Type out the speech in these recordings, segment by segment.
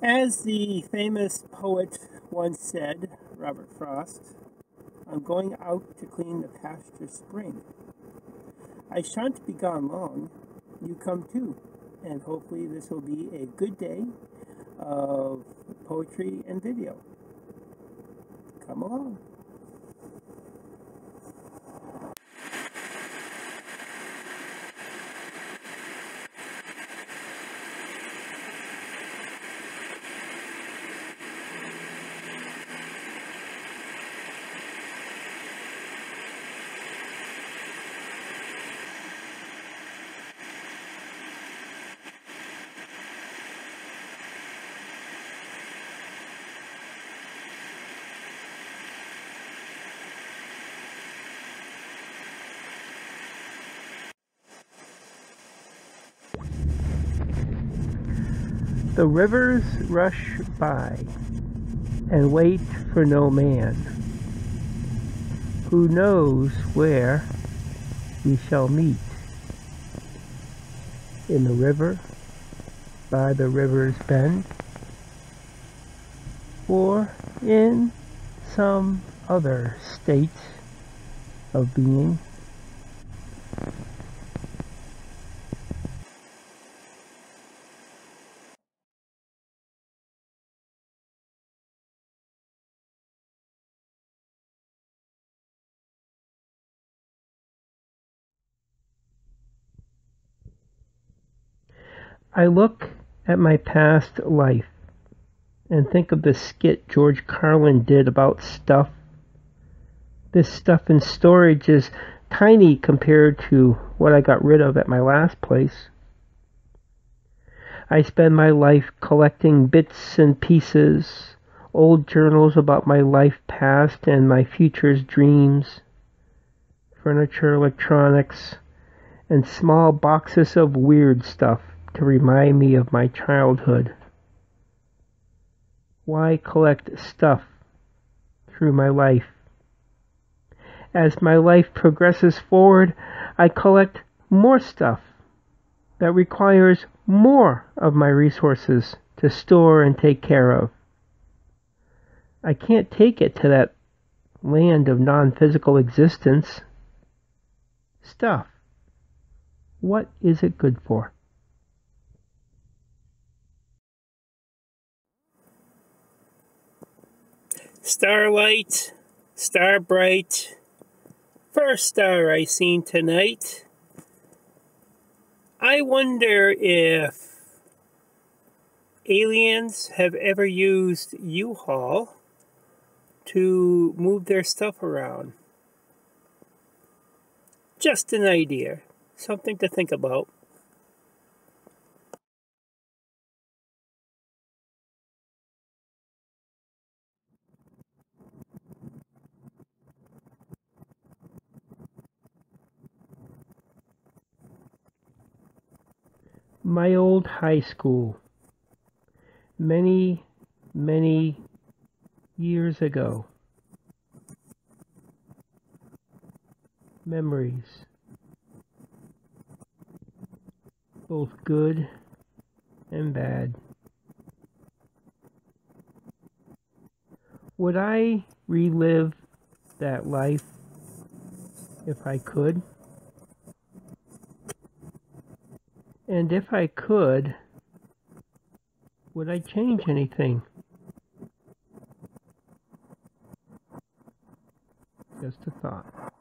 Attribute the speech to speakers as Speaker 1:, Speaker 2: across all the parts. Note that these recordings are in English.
Speaker 1: As the famous poet once said, Robert Frost, I'm going out to clean the pasture spring. I shan't be gone long. You come too. And hopefully this will be a good day of poetry and video. Come along. The rivers rush by and wait for no man. Who knows where we shall meet? In the river, by the river's bend, or in some other state of being. I look at my past life and think of the skit George Carlin did about stuff. This stuff in storage is tiny compared to what I got rid of at my last place. I spend my life collecting bits and pieces, old journals about my life past and my future's dreams, furniture, electronics, and small boxes of weird stuff to remind me of my childhood. Why collect stuff through my life? As my life progresses forward, I collect more stuff that requires more of my resources to store and take care of. I can't take it to that land of non physical existence. Stuff. What is it good for? Starlight, star bright, first star I seen tonight. I wonder if aliens have ever used U-Haul to move their stuff around. Just an idea, something to think about. My old high school many, many years ago. Memories, both good and bad. Would I relive that life if I could? And if I could, would I change anything? Just a thought.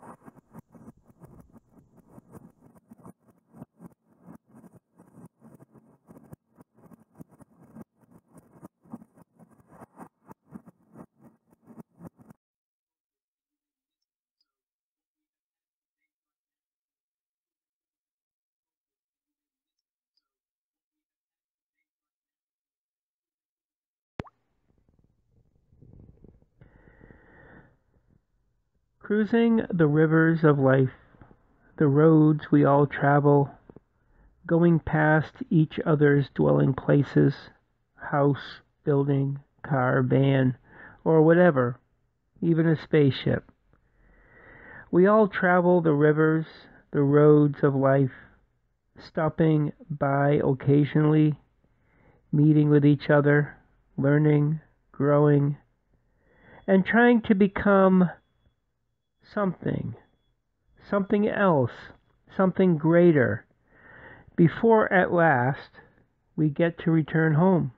Speaker 1: Cruising the rivers of life, the roads we all travel, going past each other's dwelling places, house, building, car, van, or whatever, even a spaceship. We all travel the rivers, the roads of life, stopping by occasionally, meeting with each other, learning, growing, and trying to become something, something else, something greater, before at last we get to return home.